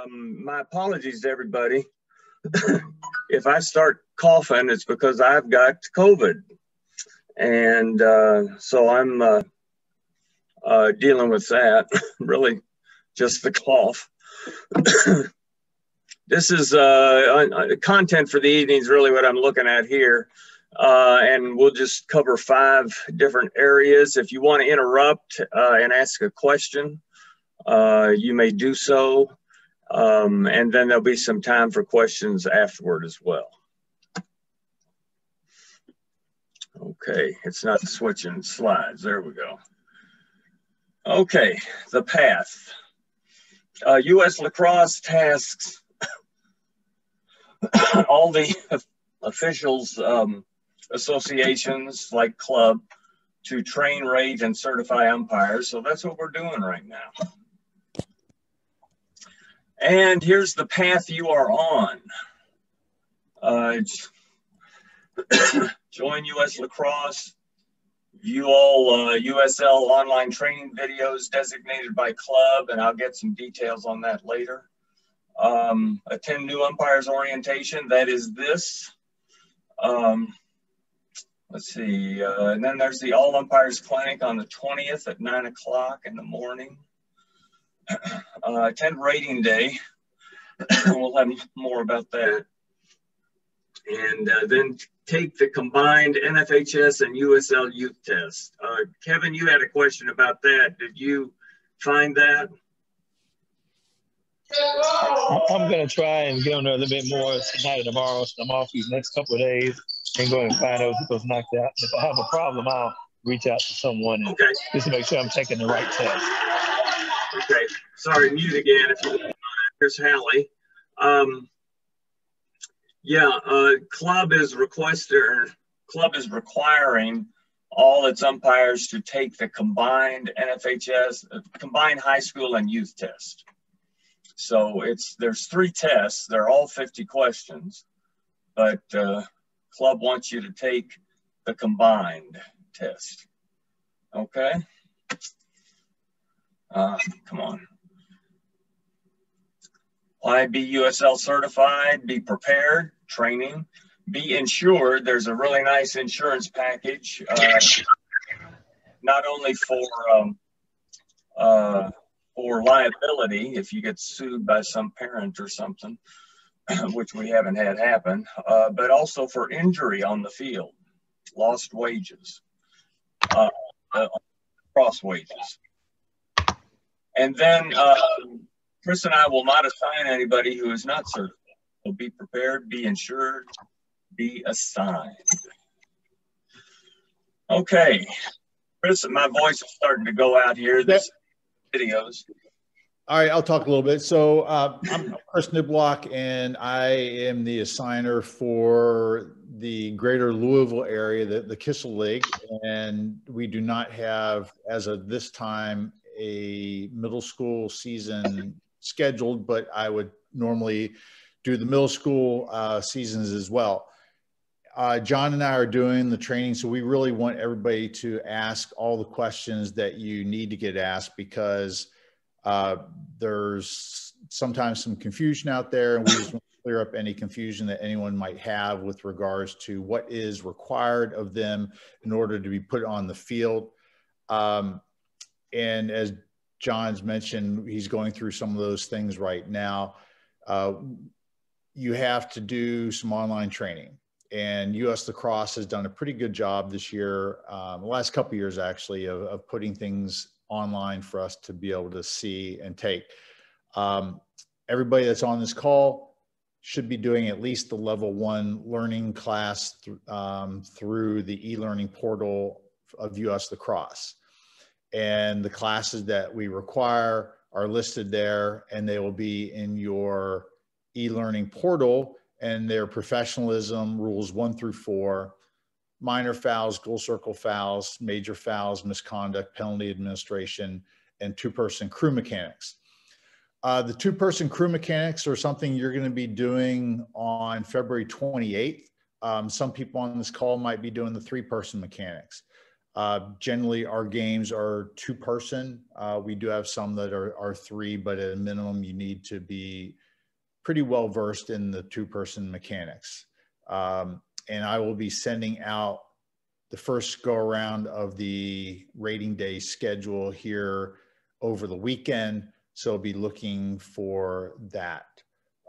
Um, my apologies to everybody. if I start coughing, it's because I've got COVID. And uh, so I'm uh, uh, dealing with that, really just the cough. this is uh, content for the evening is really what I'm looking at here. Uh, and we'll just cover five different areas. If you want to interrupt uh, and ask a question, uh, you may do so. Um, and then there'll be some time for questions afterward as well. Okay, it's not switching slides. There we go. Okay, the path. Uh, U.S. lacrosse tasks all the officials, um, associations like KLUB to train, rate, and certify umpires. So that's what we're doing right now. And here's the path you are on. Uh, join US Lacrosse, view all uh, USL online training videos designated by KLUB, and I'll get some details on that later. Um, attend new umpires orientation, that is this. Um, let's see, uh, and then there's the all umpires clinic on the 20th at nine o'clock in the morning. Uh, attend rating day. we'll have more about that. And uh, then take the combined NFHS and USL youth test. Uh, Kevin, you had a question about that. Did you find that? I'm going to try and get on there a little bit more tonight and tomorrow. So I'm off these next couple of days and go and find out if knocked out. If I have a problem, I'll reach out to someone okay. just to make sure I'm taking the right test. Sorry, mute again. If you. Um, yeah, uh, KLUB is requester. KLUB is requiring all its umpires to take the combined NFHS, uh, combined high school and youth test. So it's there's three tests. They're all 50 questions, but uh, KLUB wants you to take the combined test. Okay. Uh, come on. Why be USL certified? Be prepared. Training. Be insured. There's a really nice insurance package. Uh, not only for um, uh, for liability if you get sued by some parent or something, which we haven't had happen, uh, but also for injury on the field, lost wages, uh, uh, cross wages. And then uh, Chris and I will not assign anybody who is not certified. So be prepared, be insured, be assigned. Okay, Chris, my voice is starting to go out here. This videos. All right, I'll talk a little bit. So uh, I'm Chris Niblock, and I am the assigner for the greater Louisville area, the, the Kissel League. And we do not have, as of this time, a middle school season scheduled, but I would normally do the middle school uh, seasons as well uh, John and I are doing the training, so we really want everybody to ask all the questions that you need to get asked because uh, there's sometimes some confusion out there, and we just want to clear up any confusion that anyone might have with regards to what is required of them in order to be put on the field. Um, and as John's mentioned, he's going through some of those things right now. Uh, you have to do some online training and U.S. Lacrosse has done a pretty good job this year, um, the last couple years actually, of, of, putting things online for us to be able to see and take. Um, everybody that's on this call should be doing at least the level one learning class th- um, through the e-learning portal of U.S. Lacrosse. And the classes that we require are listed there, and they will be in your e-learning portal and their professionalism rules one through four minor fouls, goal circle fouls, major fouls, misconduct, penalty administration, and two person crew mechanics. Uh, the two person crew mechanics are something you're going to be doing on February 28th. Um, some people on this call might be doing the three person mechanics. Uh, generally, our games are two person. Uh, we do have some that are, are three, but at a minimum, you need to be pretty well versed in the two person mechanics. Um, and I will be sending out the first go around of the rating day schedule here over the weekend. So be looking for that.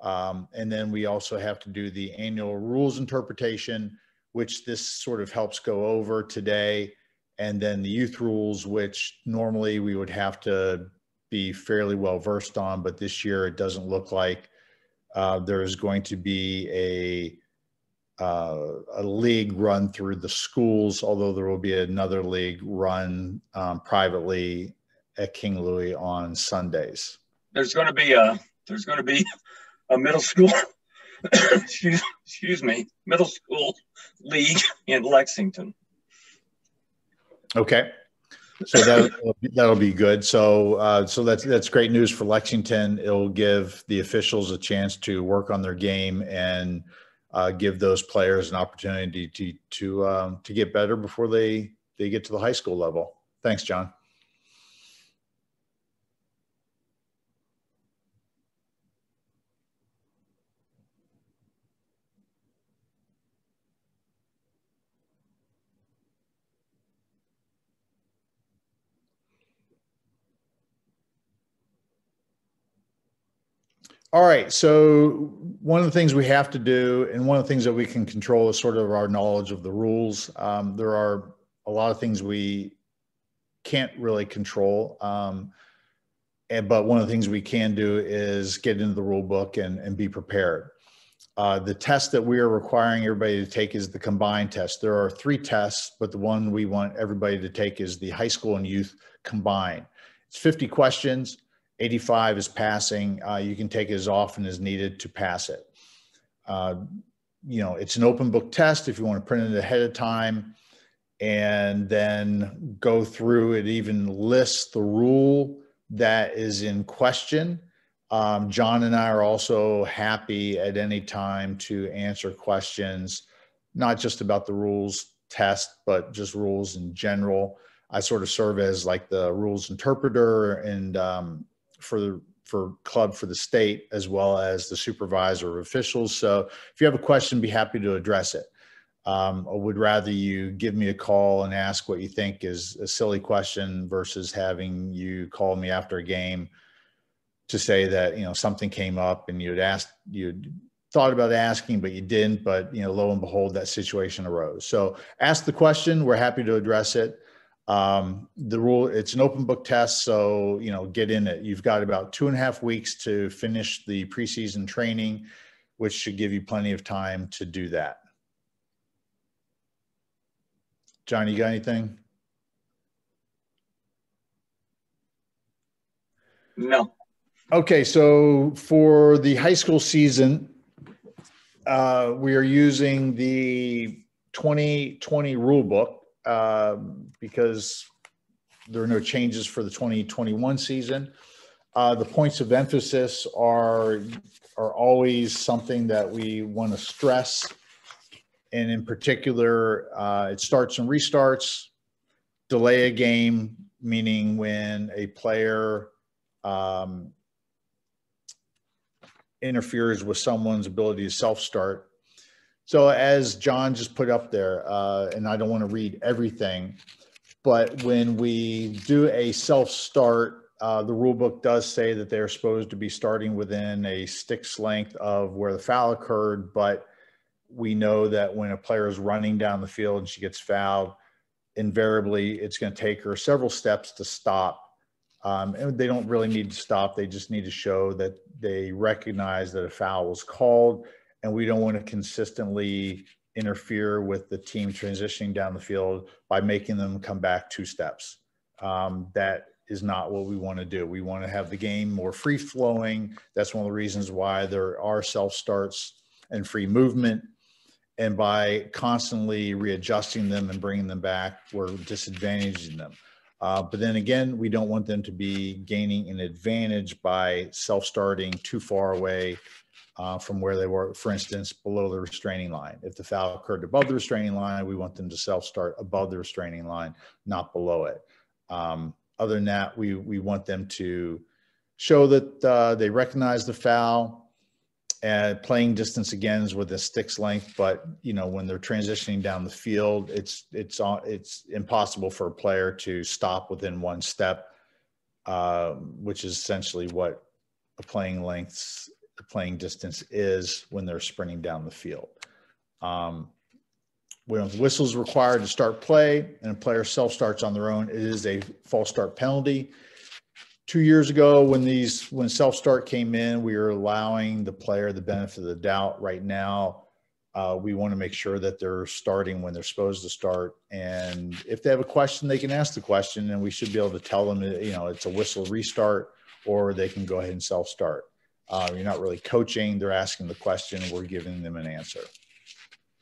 Um, and then we also have to do the annual rules interpretation, which this sort of helps go over today. And then the youth rules, which normally we would have to be fairly well versed on, but this year it doesn't look like uh, there's going to be a uh, a league run through the schools, although there will be another league run um, privately at King Louis on Sundays. There's going to be a there's going to be a middle school excuse, excuse me middle school league in Lexington. Okay. So that that'll be good. So uh, so that's that's great news for Lexington. It'll give the officials a chance to work on their game and uh, give those players an opportunity to to um, to get better before they they get to the high school level. Thanks, John. All right. So one of the things we have to do, and one of the things that we can control, is sort of our knowledge of the rules. Um, there are a lot of things we can't really control, um, and, but one of the things we can do is get into the rule book and, and be prepared. Uh, the test that we are requiring everybody to take is the combined test. There are three tests, but the one we want everybody to take is the high school and youth combined. It's 50 questions 85 is passing. Uh, you can take it as often as needed to pass it. Uh, you know, it's an open book test if you want to print it ahead of time and then go through it, even lists the rule that is in question. Um, John and I are also happy at any time to answer questions, not just about the rules test, but just rules in general. I sort of serve as like the rules interpreter and um, for the for KLUB for the state as well as the supervisor of officials. So if you have a question, be happy to address it. Um, I would rather you give me a call and ask what you think is a silly question versus having you call me after a game to say that you know something came up and you'd asked you'd thought about asking but you didn't but you know lo and behold that situation arose so ask the question we're happy to address it um, the rule, it's an open book test, so you know, get in it. You've got about two and a half weeks to finish the preseason training, which should give you plenty of time to do that. Johnny, you got anything? No. Okay, so for the high school season, uh, we are using the 2020 rule book um, because there are no changes for the 2021 season. Uh, the points of emphasis are are always something that we want to stress, and in particular, uh, it starts and restarts, delay a game, meaning when a player um, interferes with someone's ability to self start so as John just put up there, uh, and I don't want to read everything, but when we do a self-start, uh, the rule book does say that they're supposed to be starting within a stick's length of where the foul occurred, but we know that when a player is running down the field and she gets fouled, invariably it's going to take her several steps to stop. Um, and they don't really need to stop. They just need to show that they recognize that a foul was called and we don't want to consistently interfere with the team transitioning down the field by making them come back two steps. Um, that is not what we want to do. We want to have the game more free flowing. That's one of the reasons why there are self starts and free movement. And by constantly readjusting them and bringing them back, we're disadvantaging them. Uh, but then again, we don't want them to be gaining an advantage by self-starting too far away uh, from where they were, for instance, below the restraining line. If the foul occurred above the restraining line, we want them to self-start above the restraining line, not below it. Um, other than that, we, we want them to show that uh, they recognize the foul, and playing distance again is with a stick's length, but you know when they're transitioning down the field, it's it's it's impossible for a player to stop within one step, uh, which is essentially what a playing length, a playing distance is when they're sprinting down the field. Um, when whistles required to start play and a player self starts on their own, it is a false start penalty. Two years ago when these when self start came in we were allowing the player the benefit of the doubt. Right now uh, we want to make sure that they're starting when they're supposed to start. And if they have a question they can ask the question and we should be able to tell them you know it's a whistle restart or they can go ahead and self start uh, you're not really coaching they're asking the question we're giving them an answer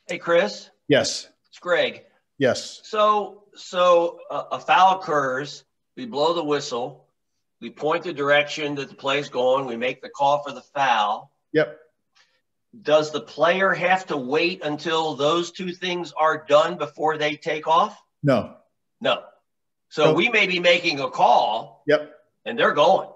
hey chris yes it's greg yes so so uh, a foul occurs we blow the whistle we point the direction that the play is going. We make the call for the foul. Yep. Does the player have to wait until those two things are done before they take off? No. No. So we may be making a call. Yep. And they're going.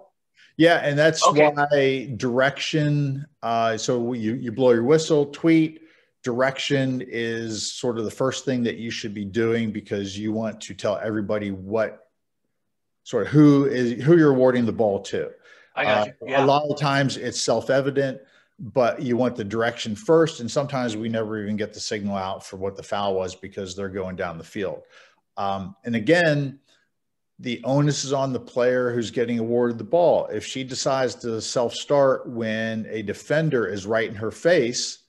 Yeah, and that's okay. why direction. Uh, so you you blow your whistle, tweet. Direction is sort of the first thing that you should be doing because you want to tell everybody what sort of who is who you're awarding the ball to. I got you. Yeah. Uh, a lot of times it's self-evident, but you want the direction first, and sometimes we never even get the signal out for what the foul was because they're going down the field. Um, and again, the onus is on the player who's getting awarded the ball. If she decides to self-start when a defender is right in her face,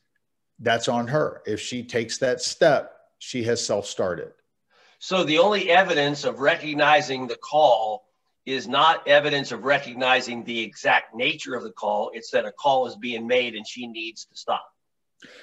that's on her. If she takes that step, she has self-started. So the only evidence of recognizing the call is not evidence of recognizing the exact nature of the call. It's that a call is being made and she needs to stop.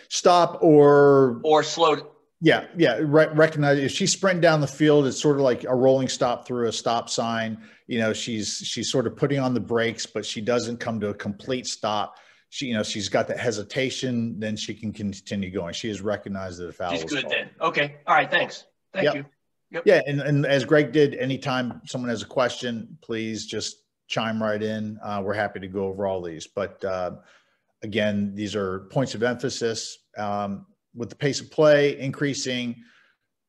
Stop or or slow. Yeah, yeah. Re- recognize if she's sprinting down the field, it's sort of like a rolling stop through a stop sign. You know, she's she's sort of putting on the brakes, but she doesn't come to a complete stop. She, you know, she's got that hesitation. Then she can continue going. She has recognized that a foul. She's good called. then. Okay. All right. Thanks. Thank yep. you. Yep. Yeah, and, and as Greg did, anytime someone has a question, please just chime right in. Uh, we're happy to go over all these. But uh, again, these are points of emphasis um, with the pace of play increasing,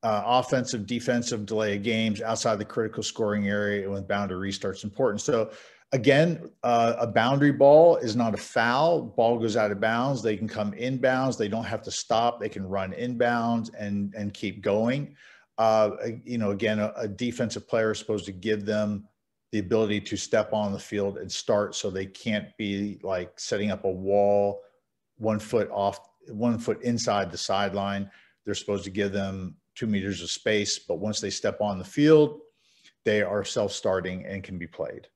uh, offensive, defensive delay of games outside the critical scoring area and with boundary restarts important. So again, uh, a boundary ball is not a foul. Ball goes out of bounds. They can come inbounds. They don't have to stop. They can run inbounds and and keep going uh, you know, again, a, a, defensive player is supposed to give them the ability to step on the field and start so they can't be like setting up a wall one foot off, one foot inside the sideline. They're supposed to give them two meters of space, but once they step on the field, they are self starting and can be played.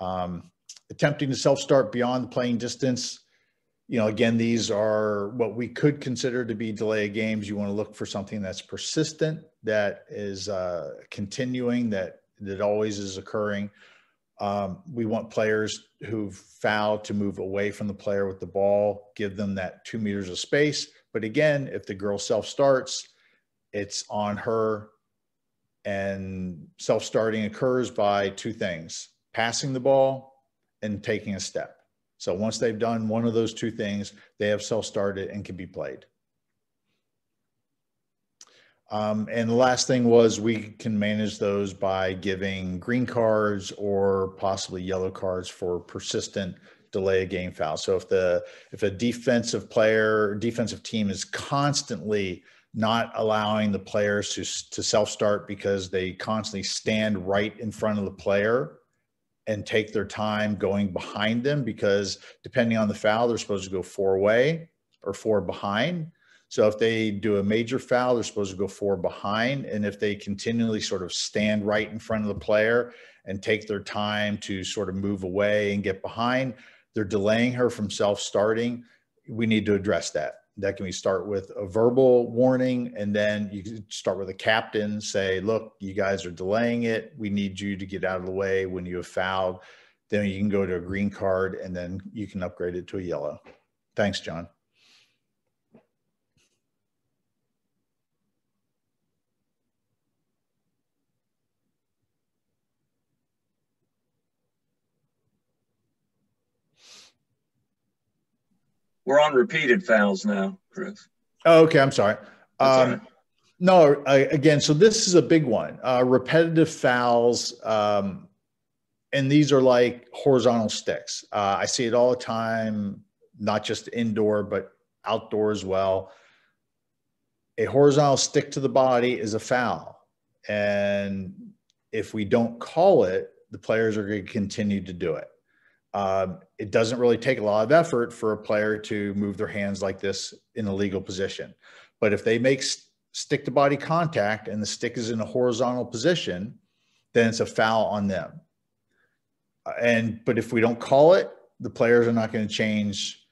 Um, attempting to self start beyond the playing distance you know, again, these are what we could consider to be delay games. You want to look for something that's persistent, that is uh, continuing, that that always is occurring. Um, we want players who've fouled to move away from the player with the ball, give them that two meters of space. But again, if the girl self starts, it's on her. And self starting occurs by two things passing the ball and taking a step. So once they've done one of those two things, they have self-started and can be played. Um, and the last thing was we can manage those by giving green cards or possibly yellow cards for persistent delay a game foul. So if the if a defensive player, defensive team is constantly not allowing the players to to self start because they constantly stand right in front of the player and take their time going behind them because depending on the foul, they're supposed to go four away or four behind. So if they do a major foul, they're supposed to go four behind. And if they continually sort of stand right in front of the player and take their time to sort of move away and get behind, they're delaying her from self starting. We need to address that. that can be start with a verbal warning and then you can start with a captain say look you guys are delaying it we need you to get out of the way when you have fouled then you can go to a green card and then you can upgrade it to a yellow thanks john We're on repeated fouls now, Chris. Oh, okay. I'm sorry. Um, no, again, so this is a big one. Uh, repetitive fouls, um, and these are like horizontal sticks. Uh, I see it all the time, not just indoor, but outdoor as well. A horizontal stick to the body is a foul. And if we don't call it, the players are going to continue to do it. Um, it doesn't really take a lot of effort for a player to move their hands like this in a legal position. But if they make st- stick to body contact and the stick is in a horizontal position, then it's a foul on them. And but if we don't call it, the players are not going to change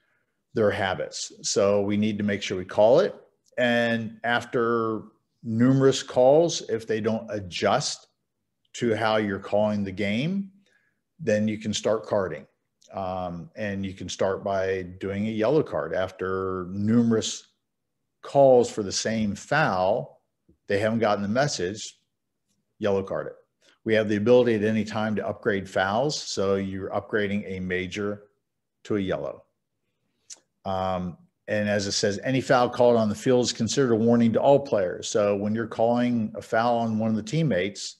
their habits. So we need to make sure we call it. And after numerous calls, if they don't adjust to how you're calling the game, then you can start carding. Um, and you can start by doing a yellow card after numerous calls for the same foul. They haven't gotten the message, yellow card it. We have the ability at any time to upgrade fouls. So you're upgrading a major to a yellow. Um, and as it says, any foul called on the field is considered a warning to all players. So when you're calling a foul on one of the teammates,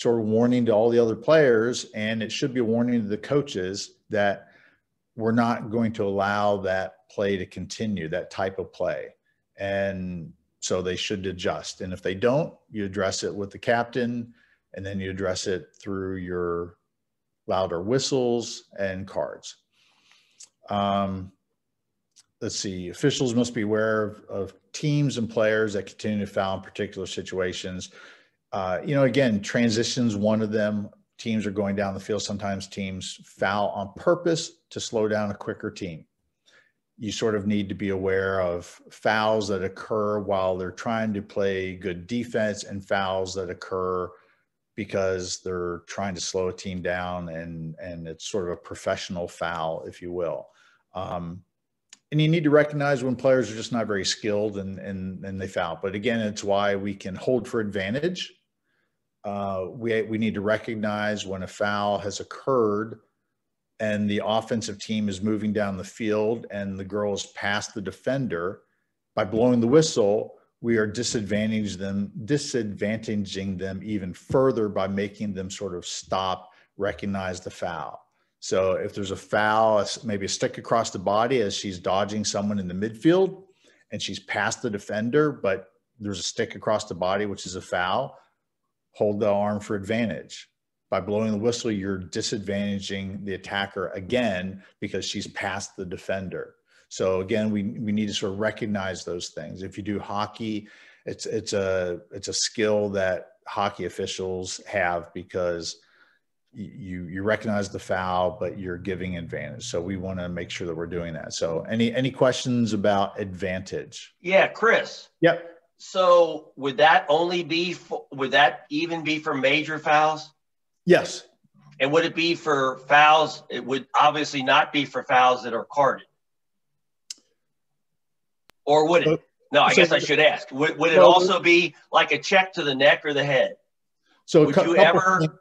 sort of warning to all the other players, and it should be a warning to the coaches that we're not going to allow that play to continue, that type of play. And so they should adjust. And if they don't, you address it with the captain, and then you address it through your louder whistles and cards. Um, let's see, officials must be aware of, of, teams and players that continue to foul in particular situations uh, you know, again, transitions, one of them, teams are going down the field. Sometimes teams foul on purpose to slow down a quicker team. You sort of need to be aware of fouls that occur while they're trying to play good defense and fouls that occur because they're trying to slow a team down and and it's sort of a professional foul, if you will. Um, and you need to recognize when players are just not very skilled and and and they foul. But again, it's why we can hold for advantage uh, we, we need to recognize when a foul has occurred and the offensive team is moving down the field and the girl is past the defender. By blowing the whistle, we are disadvantaging them, disadvantaging them even further by making them sort of stop, recognize the foul. So if there's a foul, maybe a stick across the body as she's dodging someone in the midfield and she's past the defender, but there's a stick across the body, which is a foul hold the arm for advantage. By blowing the whistle, you're disadvantaging the attacker again because she's past the defender. So again, we, we need to sort of recognize those things. If you do hockey, it's it's a it's a skill that hockey officials have because you you recognize the foul, but you're giving advantage. So we want to make sure that we're doing that. So any any questions about advantage? Yeah, Chris. Yep. So would that only be for, would that even be for major fouls? Yes. And would it be for fouls? It would obviously not be for fouls that are carded. Or would it? No, I so, guess I should ask. Would, would it also be like a check to the neck or the head? So would you couple, ever?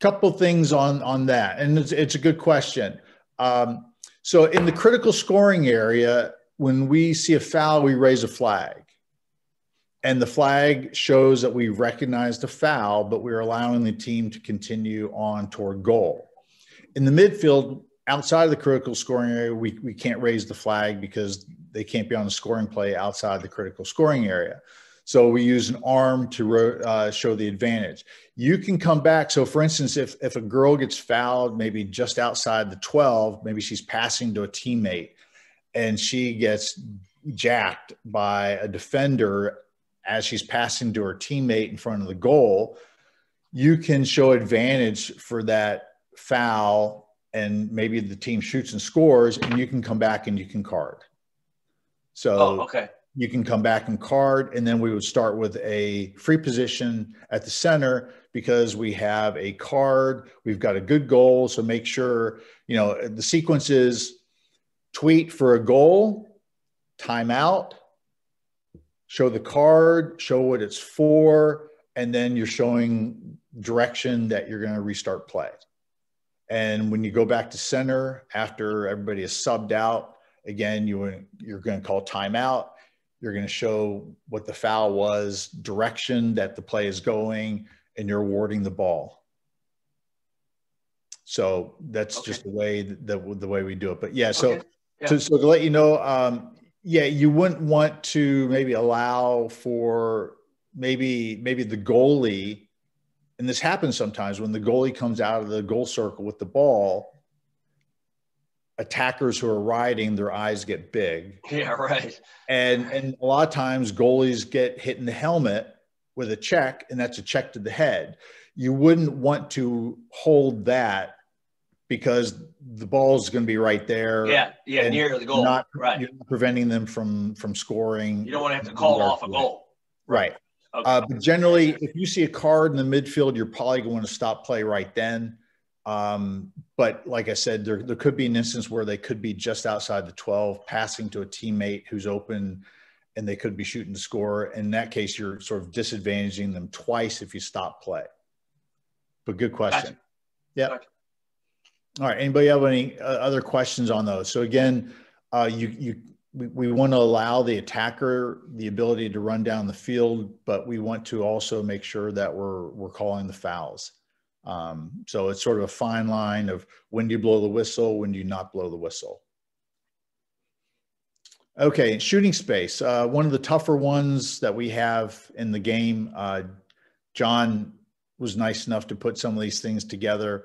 Couple things on on that, and it's, it's a good question. Um, so in the critical scoring area, when we see a foul, we raise a flag and the flag shows that we recognized a foul, but we're allowing the team to continue on toward goal. In the midfield, outside of the critical scoring area, we, we can't raise the flag because they can't be on the scoring play outside the critical scoring area. So we use an arm to uh, show the advantage. You can come back. So, for instance, if if a girl gets fouled, maybe just outside the 12, maybe she's passing to a teammate, and she gets jacked by a defender as she's passing to her teammate in front of the goal, you can show advantage for that foul and maybe the team shoots and scores and you can come back and you can card. So Oh, okay. you can come back and card, and then we would start with a free position at the center because we have a card, we've got a good goal. So make sure, you know, the sequence is tweet for a goal, timeout, show the card, show what it's for, and then you're showing direction that you're going to restart play. And when you go back to center after everybody is subbed out, again, you, you're going to call timeout. You're going to show what the foul was, direction that the play is going, and you're awarding the ball. So that's Okay. just the way the, the way we do it. But yeah, so Okay. Yeah. so, so to let you know, um, yeah, you wouldn't want to maybe allow for maybe maybe the goalie, and this happens sometimes when the goalie comes out of the goal circle with the ball. Attackers who are riding, their eyes get big, Yeah, right. and and a lot of times goalies get hit in the helmet with a check, and that's a check to the head. You wouldn't want to hold that because the ball is going to be right there. Yeah, yeah, near the goal. Not right. you're not preventing them from from scoring. You don't want to have to call off a goal. Right. Okay. Uh, but generally, if you see a card in the midfield, you're probably going to stop play right then. Um, but like I said, there, there could be an instance where they could be just outside the 12, passing to a teammate who's open and they could be shooting to score. In that case, you're sort of disadvantaging them twice if you stop play. But good question. Gotcha. Yep. Gotcha. All right. Anybody have any uh, other questions on those? So again, uh, you you we, we want to allow the attacker the ability to run down the field, but we want to also make sure that we're we're calling the fouls. Um, so it's sort of a fine line of when do you blow the whistle, when do you not blow the whistle. Okay, shooting space. Uh, one of the tougher ones that we have in the game. Uh, John was nice enough to put some of these things together.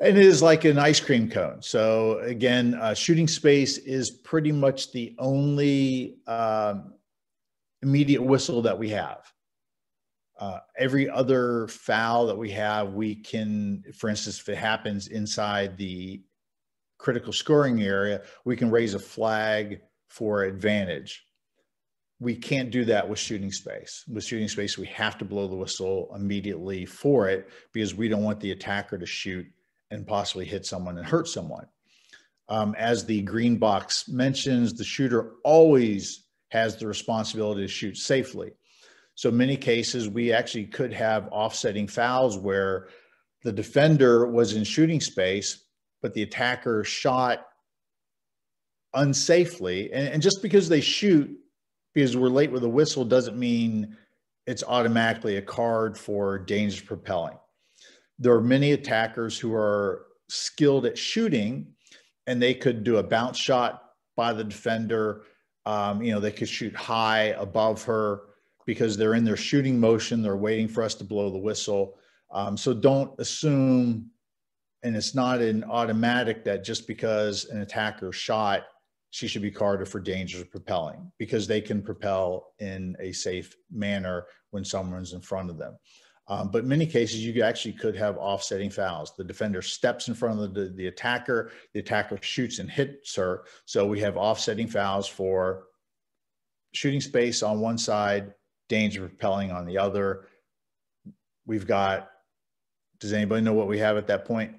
And it is like an ice cream cone. So again, uh, shooting space is pretty much the only um, immediate whistle that we have. Uh, every other foul that we have, we can, for instance, if it happens inside the critical scoring area, we can raise a flag for advantage. We can't do that with shooting space. With shooting space, we have to blow the whistle immediately for it because we don't want the attacker to shoot and possibly hit someone and hurt someone. Um, as the green box mentions, the shooter always has the responsibility to shoot safely. So many cases, we actually could have offsetting fouls where the defender was in shooting space, but the attacker shot unsafely. And, and just because they shoot because we're late with a whistle doesn't mean it's automatically a card for dangerous propelling there are many attackers who are skilled at shooting and they could do a bounce shot by the defender. Um, you know they could shoot high above her because they're in their shooting motion. They're waiting for us to blow the whistle. Um, so don't assume and it's not an automatic that just because an attacker shot she should be carded for dangerous propelling because they can propel in a safe manner when someone's in front of them um, but in many cases, you actually could have offsetting fouls. The defender steps in front of the, the attacker, the attacker shoots and hits her. So we have offsetting fouls for shooting space on one side, danger propelling on the other. We've got, does anybody know what we have at that point?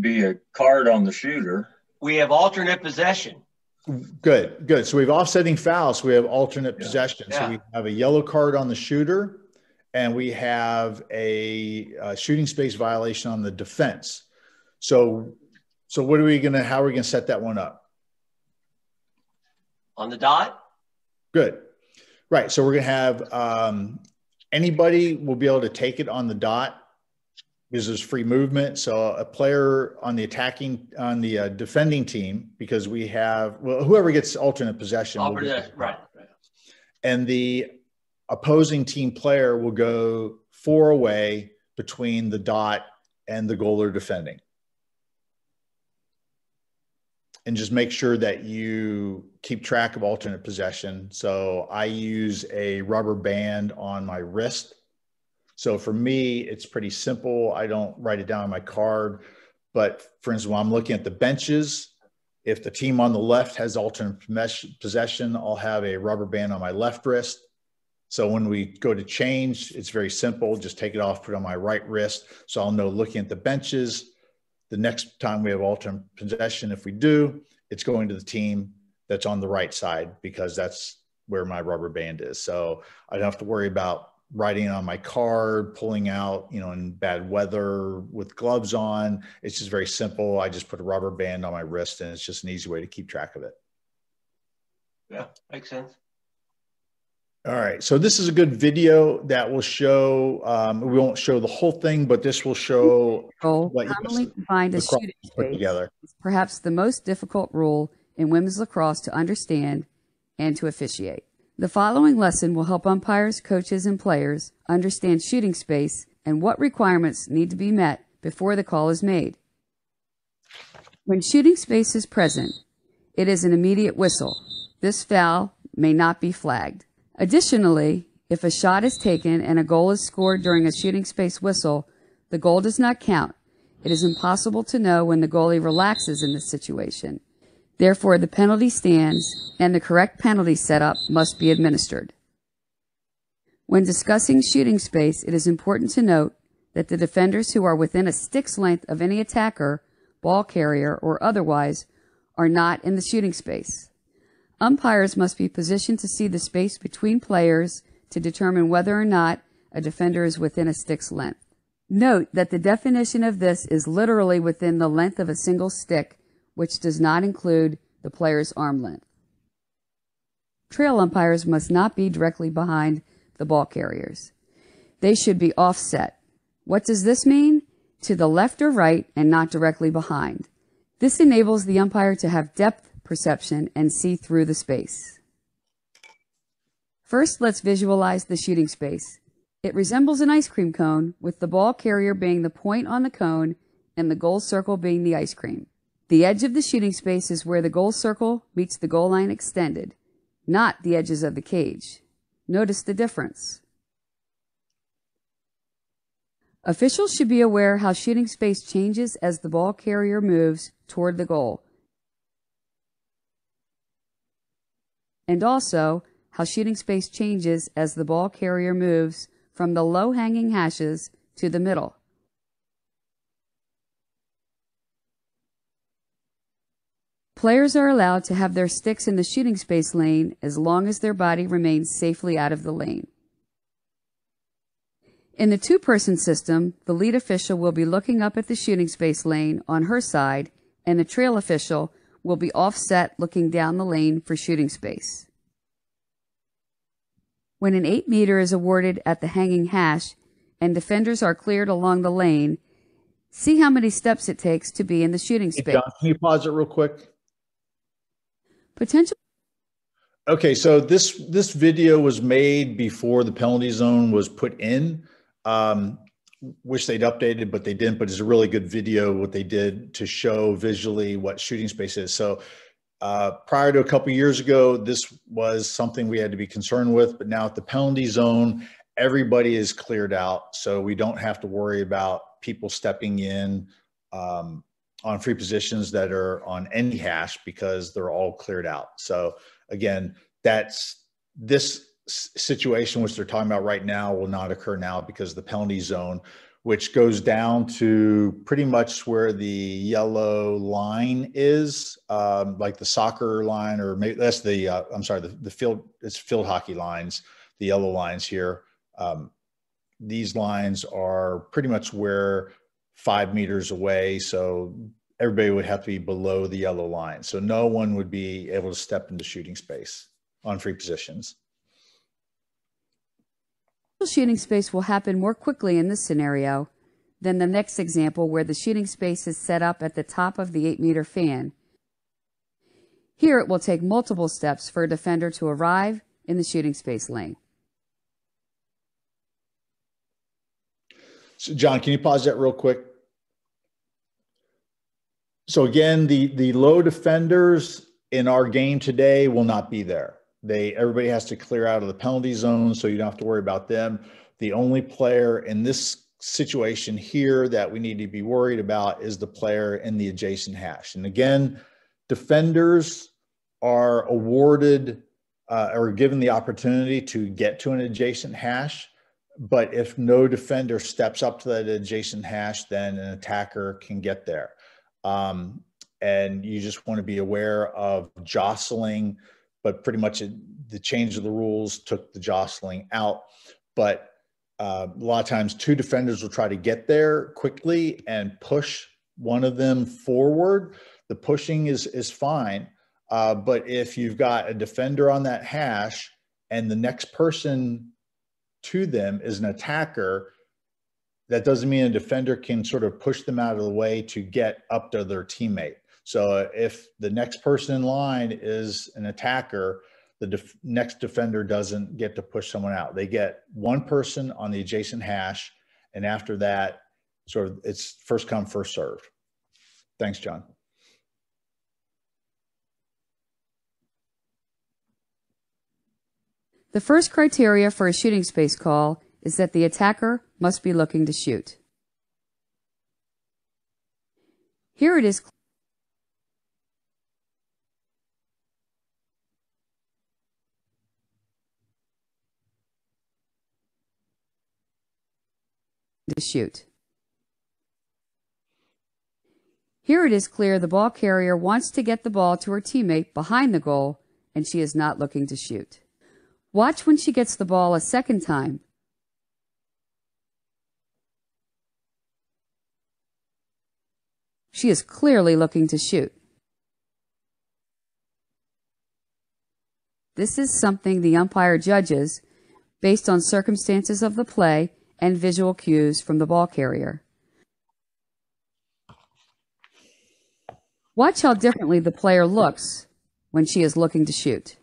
Be a card on the shooter. We have alternate possession. Good, good. So we have offsetting fouls. We have alternate Yeah. possession. So we have a yellow card on the shooter, and we have a, uh shooting space violation on the defense. So, so what are we gonna? How are we gonna set that one up? On the dot? Good, right. So we're gonna have um, anybody will be able to take it on the dot because there's free movement. So a player on the attacking on the uh, defending team because we have well whoever gets alternate possession. Alternate, get the right. and the opposing team player will go four away between the dot and the goal they're defending. And just make sure that you keep track of alternate possession. So I use a rubber band on my wrist. So for me, it's pretty simple. I don't write it down on my card, But for instance, when I'm looking at the benches, if the team on the left has alternate possession, I'll have a rubber band on my left wrist. So when we go to change, it's very simple. Just take it off, put it on my right wrist. So I'll know looking at the benches, the next time we have alternate possession, if we do, it's going to the team that's on the right side because that's where my rubber band is. So I don't have to worry about writing on my car, pulling out, you know, in bad weather with gloves on. It's just very simple. I just put a rubber band on my wrist and it's just an easy way to keep track of it. Yeah, makes sense. All right. So this is a good video that will show, um, we won't show the whole thing, but this will show role what commonly defined as shooting put together. perhaps the most difficult rule in women's lacrosse to understand and to officiate. The following lesson will help umpires, coaches, and players understand shooting space and what requirements need to be met before the call is made. When shooting space is present, it is an immediate whistle. This foul may not be flagged. Additionally, if a shot is taken and a goal is scored during a shooting space whistle, the goal does not count. It is impossible to know when the goalie relaxes in this situation. Therefore, the penalty stands and the correct penalty setup must be administered. When discussing shooting space, it is important to note that the defenders who are within a stick's length of any attacker, ball carrier, or otherwise are not in the shooting space. Umpires must be positioned to see the space between players to determine whether or not a defender is within a stick's length. Note that the definition of this is literally within the length of a single stick which does not include the player's arm length. Trail umpires must not be directly behind the ball carriers. They should be offset. What does this mean? To the left or right and not directly behind. This enables the umpire to have depth perception and see through the space. First, let's visualize the shooting space. It resembles an ice cream cone, with the ball carrier being the point on the cone and the goal circle being the ice cream. The edge of the shooting space is where the goal circle meets the goal line extended, not the edges of the cage. Notice the difference. Officials should be aware how shooting space changes as the ball carrier moves toward the goal. And also how shooting space changes as the ball carrier moves from the low hanging hashes to the middle. Players are allowed to have their sticks in the shooting space lane as long as their body remains safely out of the lane. In the two-person system, the lead official will be looking up at the shooting space lane on her side, and the trail official will be offset looking down the lane for shooting space. When an 8 meter is awarded at the hanging hash and defenders are cleared along the lane, see how many steps it takes to be in the shooting space. Hey John, can you pause it real quick? Potential. Okay, so this this video was made before the penalty zone was put in. Um, wish they'd updated, but they didn't. But it's a really good video what they did to show visually what shooting space is. So uh, prior to a couple years ago, this was something we had to be concerned with. But now at the penalty zone, everybody is cleared out, so we don't have to worry about people stepping in. Um, on free positions that are on any hash because they're all cleared out. So again, that's this situation which they're talking about right now will not occur now because the penalty zone, which goes down to pretty much where the yellow line is, um, like the soccer line, or maybe that's the uh, I'm sorry, the, the field it's field hockey lines, the yellow lines here. Um, these lines are pretty much where five meters away. So everybody would have to be below the yellow line. So no one would be able to step into shooting space on free positions. Shooting space will happen more quickly in this scenario than the next example where the shooting space is set up at the top of the 8 meter fan. Here it will take multiple steps for a defender to arrive in the shooting space lane. So John, can you pause that real quick? So again, the the low defenders in our game today will not be there. They everybody has to clear out of the penalty zone, so you don't have to worry about them. The only player in this situation here that we need to be worried about is the player in the adjacent hash. And again, defenders are awarded uh, or given the opportunity to get to an adjacent hash. But if no defender steps up to that adjacent hash, then an attacker can get there. Um, and you just want to be aware of jostling, but pretty much the change of the rules took the jostling out. But uh, a lot of times, two defenders will try to get there quickly and push one of them forward. The pushing is is fine, uh, but if you've got a defender on that hash and the next person to them is an attacker, that doesn't mean a defender can sort of push them out of the way to get up to their teammate. So if the next person in line is an attacker, the def- next defender doesn't get to push someone out. They get one person on the adjacent hash, and after that, sort of it's first come, first served. Thanks, John. The first criteria for a shooting space call is that the attacker must be looking to shoot. Here it is to shoot. Here it is clear the ball carrier wants to get the ball to her teammate behind the goal and she is not looking to shoot. Watch when she gets the ball a second time. She is clearly looking to shoot. This is something the umpire judges based on circumstances of the play and visual cues from the ball carrier. Watch how differently the player looks when she is looking to shoot.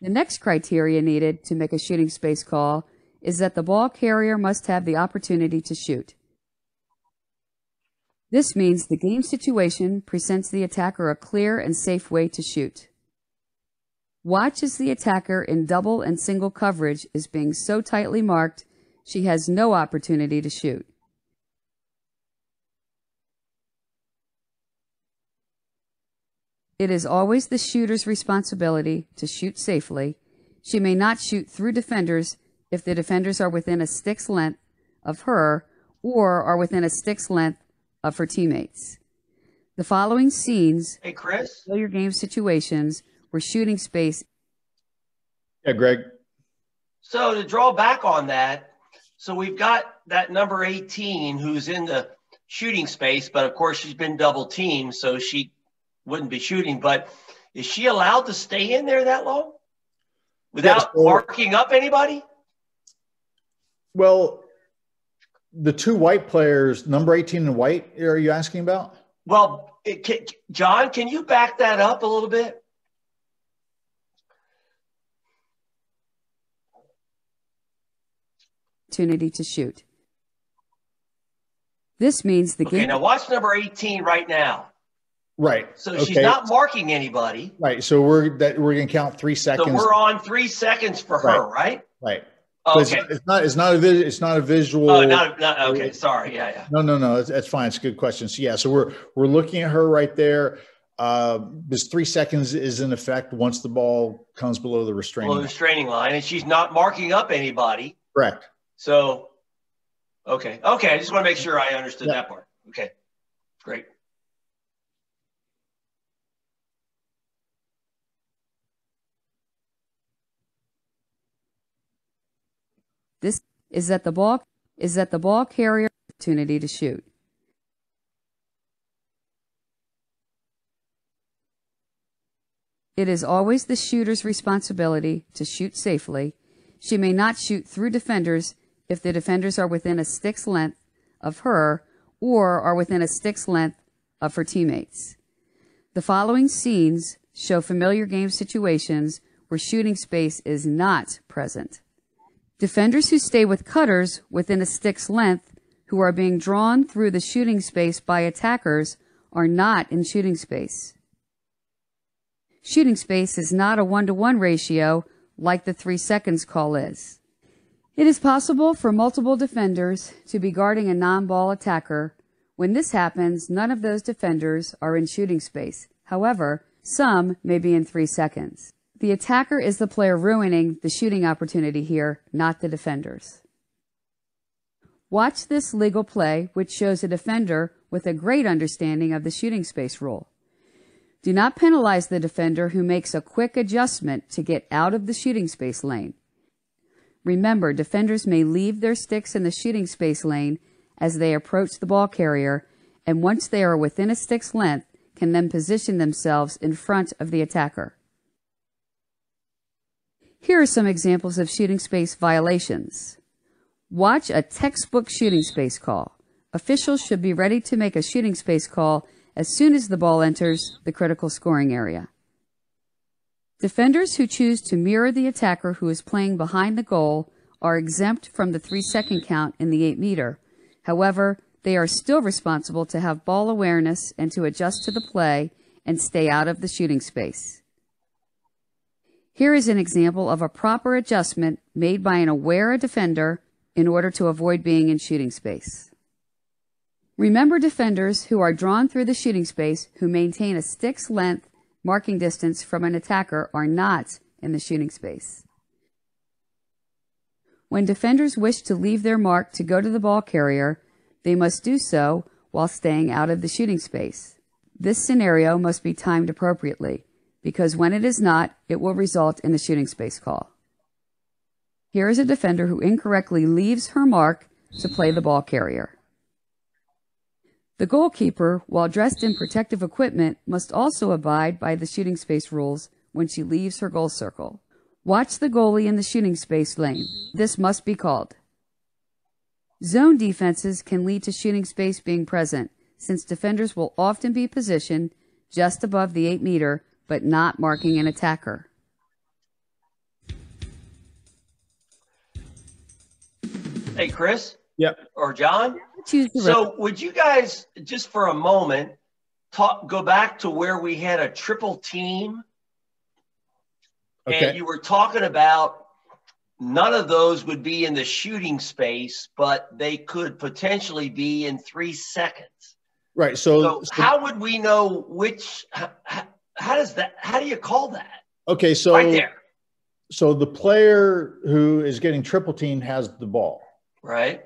The next criteria needed to make a shooting space call is that the ball carrier must have the opportunity to shoot. This means the game situation presents the attacker a clear and safe way to shoot. Watch as the attacker in double and single coverage is being so tightly marked she has no opportunity to shoot. It is always the shooter's responsibility to shoot safely. She may not shoot through defenders if the defenders are within a stick's length of her or are within a stick's length of her teammates. The following scenes hey, Chris? show your game situations where shooting space. Yeah, Greg. So to draw back on that, so we've got that number 18 who's in the shooting space, but of course she's been double teamed, so she wouldn't be shooting, but is she allowed to stay in there that long without yes, marking up anybody? Well, the two white players, number 18 and white, are you asking about? Well, it, can, John, can you back that up a little bit? Opportunity to shoot. This means the okay, game. Now watch number 18 right now. Right. So okay. she's not marking anybody. Right. So we're that we're gonna count three seconds. So we're on three seconds for right. her, right? Right. Oh, okay. It's, it's, not. It's not a. It's not a visual. Oh, not, not okay. Sorry. Yeah. Yeah. No. No. No. That's, that's fine. It's a good question. So yeah. So we're we're looking at her right there. Uh, this three seconds is in effect once the ball comes below the restraining below the restraining line, and she's not marking up anybody. Correct. So, okay, okay. I just want to make sure I understood yeah. that part. Okay, great. This is that the ball is that the ball carrier opportunity to shoot. It is always the shooter's responsibility to shoot safely. She may not shoot through defenders if the defenders are within a stick's length of her or are within a stick's length of her teammates. The following scenes show familiar game situations where shooting space is not present. Defenders who stay with cutters within a stick's length who are being drawn through the shooting space by attackers are not in shooting space. Shooting space is not a one to one ratio like the three seconds call is. It is possible for multiple defenders to be guarding a non-ball attacker. When this happens, none of those defenders are in shooting space. However, some may be in three seconds. The attacker is the player ruining the shooting opportunity here, not the defenders. Watch this legal play, which shows a defender with a great understanding of the shooting space rule. Do not penalize the defender who makes a quick adjustment to get out of the shooting space lane. Remember, defenders may leave their sticks in the shooting space lane as they approach the ball carrier, and once they are within a stick's length, can then position themselves in front of the attacker. Here are some examples of shooting space violations. Watch a textbook shooting space call. Officials should be ready to make a shooting space call as soon as the ball enters the critical scoring area. Defenders who choose to mirror the attacker who is playing behind the goal are exempt from the three second count in the 8 meter. However, they are still responsible to have ball awareness and to adjust to the play and stay out of the shooting space. Here is an example of a proper adjustment made by an aware defender in order to avoid being in shooting space. Remember defenders who are drawn through the shooting space who maintain a stick's length marking distance from an attacker are not in the shooting space. When defenders wish to leave their mark to go to the ball carrier, they must do so while staying out of the shooting space. This scenario must be timed appropriately, because when it is not, it will result in a shooting space call. Here is a defender who incorrectly leaves her mark to play the ball carrier. The goalkeeper, while dressed in protective equipment, must also abide by the shooting space rules when she leaves her goal circle. Watch the goalie in the shooting space lane. This must be called. Zone defenses can lead to shooting space being present, since defenders will often be positioned just above the 8 meter, but not marking an attacker. Hey, Chris? Yep. Or John? So would you guys, just for a moment, talk, go back to where we had a triple team? Okay. And you were talking about none of those would be in the shooting space, but they could potentially be in three seconds. Right. So, So so- how would we know which, how, does that, how do you call that? okay. So, Right there, so the player who is getting triple team has the ball. right?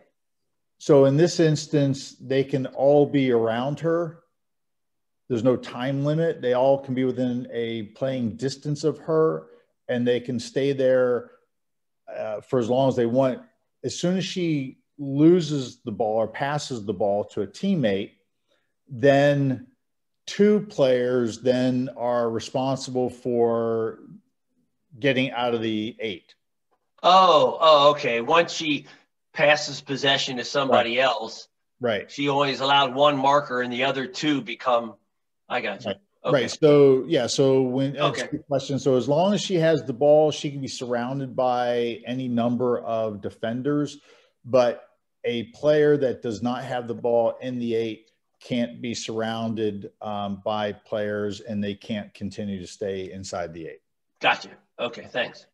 So in this instance, they can all be around her. There's no time limit. They all can be within a playing distance of her, and they can stay there uh, for as long as they want. As soon as she loses the ball or passes the ball to a teammate, then two players then are responsible for getting out of the eight. Oh, oh, okay. Once she passes possession to somebody else, Right. she only is allowed one marker and the other two become, I got you. Right. Okay. Right. So yeah. So when that's Okay. a good question. So as long as she has the ball, she can be surrounded by any number of defenders, but a player that does not have the ball in the eight can't be surrounded um, by players, and they can't continue to stay inside the eight. Gotcha. Okay, thanks.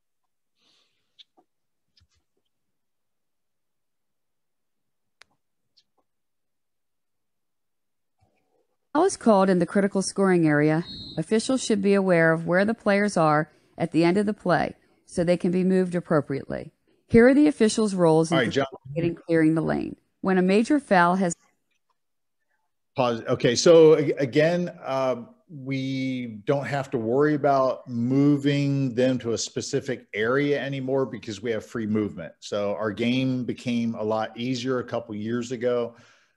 Foul is called in the critical scoring area. Officials should be aware of where the players are at the end of the play so they can be moved appropriately. Here are the officials' roles in All right, John. facilitating clearing the lane. When a major foul has Pause. Okay. So again, uh, we don't have to worry about moving them to a specific area anymore because we have free movement. So our game became a lot easier a couple years ago,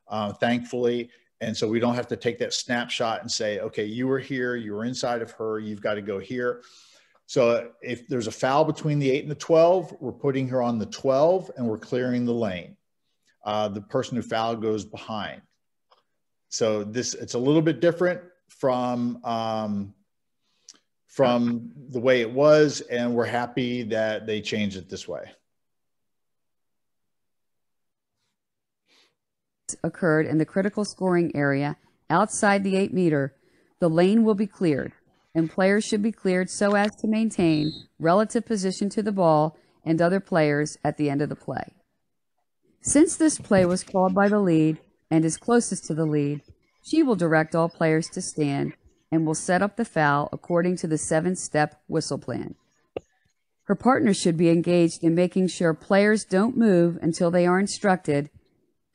uh, thankfully. And so we don't have to take that snapshot and say, okay, you were here, you were inside of her, you've got to go here. So if there's a foul between the eight and the 12, we're putting her on the 12 and we're clearing the lane. Uh, the person who fouled goes behind. So this it's a little bit different from um, from the way it was, and we're happy that they changed it this way. occurred in the critical scoring area outside the 8 meter, the lane will be cleared, and players should be cleared so as to maintain relative position to the ball and other players at the end of the play. Since this play was called by the lead and is closest to the lead, she will direct all players to stand and will set up the foul according to the seven step whistle plan. Her partner should be engaged in making sure players don't move until they are instructed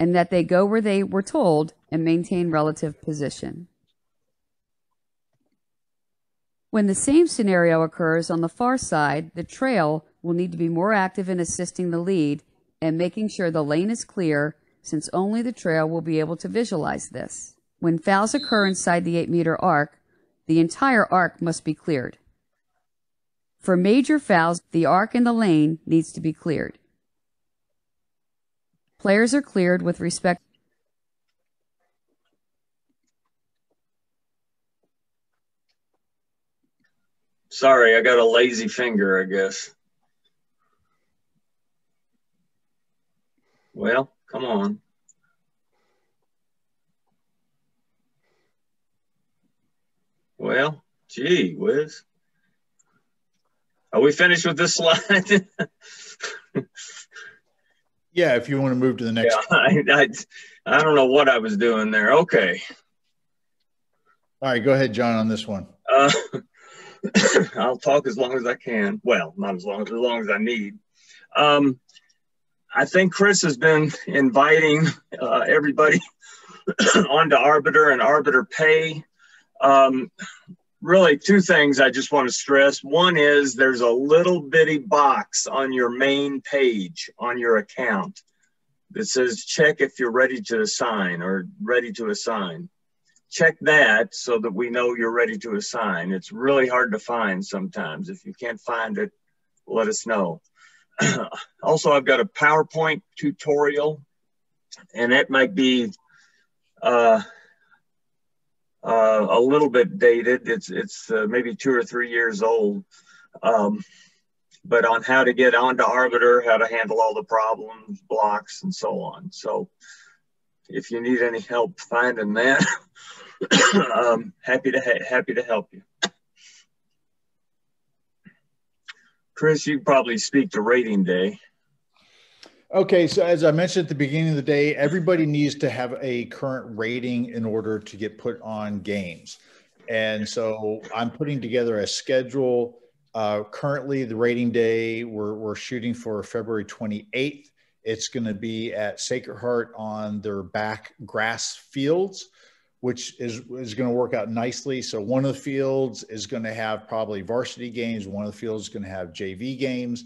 and that they go where they were told and maintain relative position. When the same scenario occurs on the far side, the trail will need to be more active in assisting the lead and making sure the lane is clear since only the trail will be able to visualize this. When fouls occur inside the 8 meter arc, the entire arc must be cleared. For major fouls, the arc in the lane needs to be cleared. Players are cleared with respect Sorry, I got a lazy finger, I guess. Well, come on. Well, gee whiz. Are we finished with this slide? yeah, if you want to move to the next. Yeah, I, I, I don't know what I was doing there. Okay. All right, go ahead, John, on this one. Uh, I'll talk as long as I can. Well, not as long as, as long as I need. Um, I think Chris has been inviting uh, everybody onto Arbiter and Arbiter Pay. Um, really, two things I just want to stress. One is there's a little bitty box on your main page on your account that says check if you're ready to assign or ready to assign. Check that so that we know you're ready to assign. It's really hard to find sometimes. If you can't find it, let us know. also, I've got a PowerPoint tutorial, and that might be uh, uh, a little bit dated. It's it's uh, maybe two or three years old, um, but on how to get onto Arbiter, how to handle all the problems, blocks, and so on. So, if you need any help finding that, um, happy to ha happy to help you. Chris, you probably speak to rating day. Okay, so as I mentioned at the beginning of the day, everybody needs to have a current rating in order to get put on games. And so I'm putting together a schedule. Uh, currently, the rating day, we're, we're shooting for February 28th. It's going to be at Sacred Heart on their back grass fields which is, is going to work out nicely. So one of the fields is going to have probably varsity games. One of the fields is going to have JV games.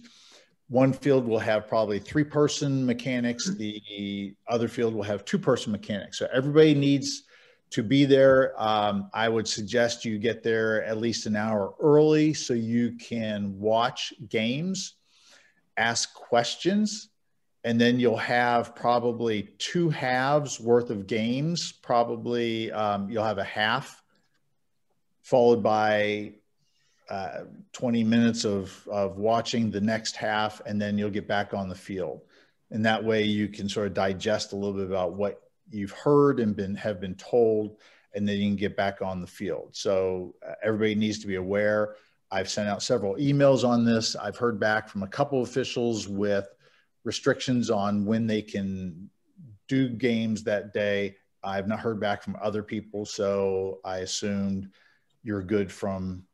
One field will have probably three person mechanics. The other field will have two person mechanics. So everybody needs to be there. Um, I would suggest you get there at least an hour early so you can watch games, ask questions, and then you'll have probably two halves worth of games. Probably um, you'll have a half followed by uh, 20 minutes of, of watching the next half, and then you'll get back on the field. And that way you can sort of digest a little bit about what you've heard and been have been told, and then you can get back on the field. So uh, everybody needs to be aware. I've sent out several emails on this. I've heard back from a couple officials with restrictions on when they can do games that day. I've not heard back from other people, so I assumed you're good from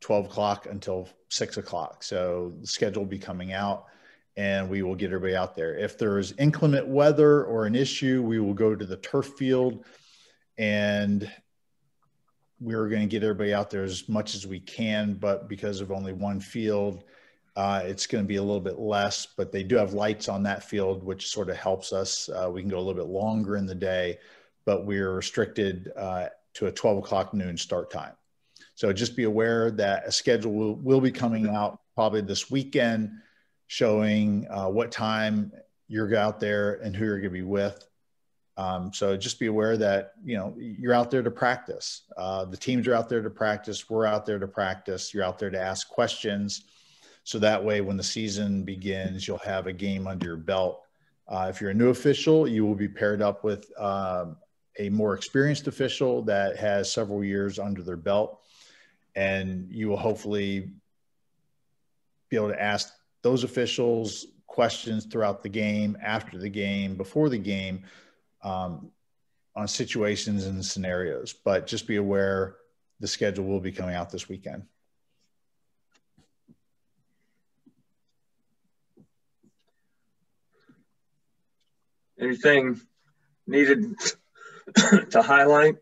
12 o'clock until 6 o'clock. So the schedule will be coming out and we will get everybody out there. If there is inclement weather or an issue, we will go to the turf field and we're going to get everybody out there as much as we can. But because of only one field, uh, it's going to be a little bit less, but they do have lights on that field, which sort of helps us. Uh, we can go a little bit longer in the day, but we're restricted uh, to a 12 o'clock noon start time. So just be aware that a schedule will, will be coming out probably this weekend showing uh, what time you're out there and who you're going to be with. Um, so just be aware that you know you're out there to practice. Uh, the teams are out there to practice. We're out there to practice. You're out there to ask questions so that way, when the season begins, you'll have a game under your belt. Uh, if you're a new official, you will be paired up with um, a more experienced official that has several years under their belt. And you will hopefully be able to ask those officials questions throughout the game, after the game, before the game, um, on situations and scenarios. But just be aware the schedule will be coming out this weekend. Anything needed to highlight?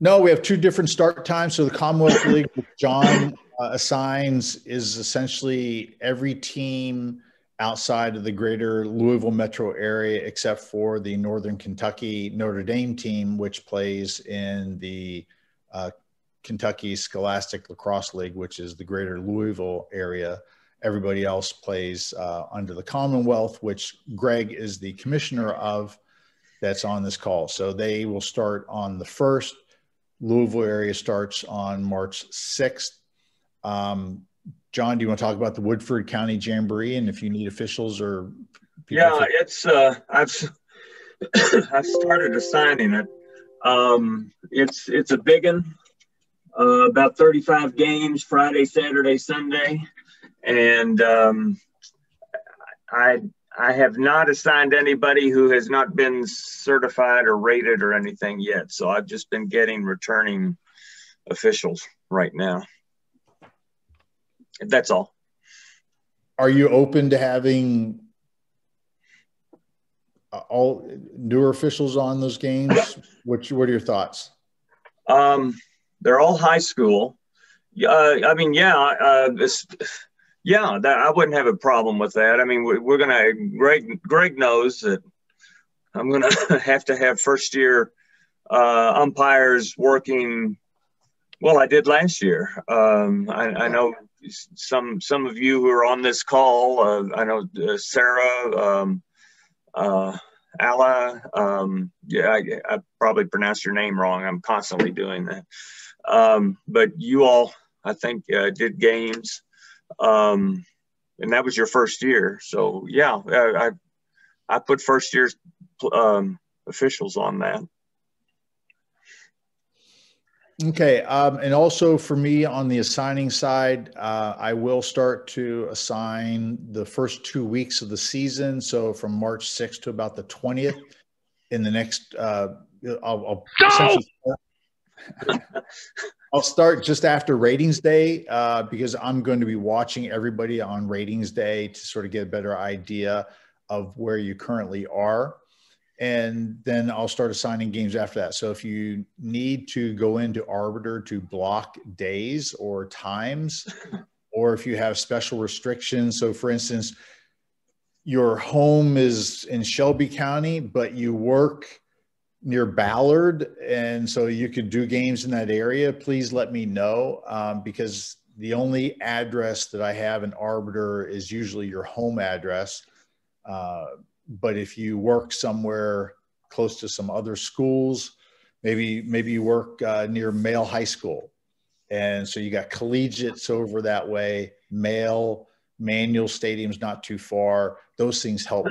No, we have two different start times. So the Commonwealth League, John uh, assigns, is essentially every team outside of the greater Louisville metro area, except for the Northern Kentucky Notre Dame team, which plays in the uh, Kentucky Scholastic Lacrosse League, which is the greater Louisville area. Everybody else plays uh, under the Commonwealth, which Greg is the commissioner of that's on this call. So they will start on the first. Louisville area starts on March 6th. Um, John, do you want to talk about the Woodford County Jamboree and if you need officials or? Yeah, it's uh, I've I've started assigning it. Um, it's it's a big one, uh, about 35 games, Friday, Saturday, Sunday, and um, I I have not assigned anybody who has not been certified or rated or anything yet. So I've just been getting returning officials right now. That's all. Are you open to having uh, all newer officials on those games? What what are your thoughts? Um, they're all high school. Uh, I mean, yeah, uh, yeah, that, I wouldn't have a problem with that. I mean, we, we're gonna. Greg Greg knows that I'm gonna have to have first year uh, umpires working. Well, I did last year. Um, I, I know some some of you who are on this call. Uh, I know uh, Sarah, um, uh, Alla. Um, yeah, I, I, probably pronounced your name wrong. I'm constantly doing that. Um, but you all, I think, uh, did games, um, and that was your first year. So yeah, I I, I put first year um, officials on that. Okay. Um, and also for me on the assigning side, uh, I will start to assign the first two weeks of the season. So from March 6th to about the 20th in the next, uh, I'll, I'll, start, I'll start just after ratings day uh, because I'm going to be watching everybody on ratings day to sort of get a better idea of where you currently are and then I'll start assigning games after that. So if you need to go into Arbiter to block days or times, or if you have special restrictions, so for instance, your home is in Shelby County, but you work near Ballard, and so you could do games in that area, please let me know um, because the only address that I have in Arbiter is usually your home address. Uh, but if you work somewhere close to some other schools, maybe maybe you work uh, near Male High School, and so you got collegiates over that way. Male Manual Stadium's not too far. Those things help.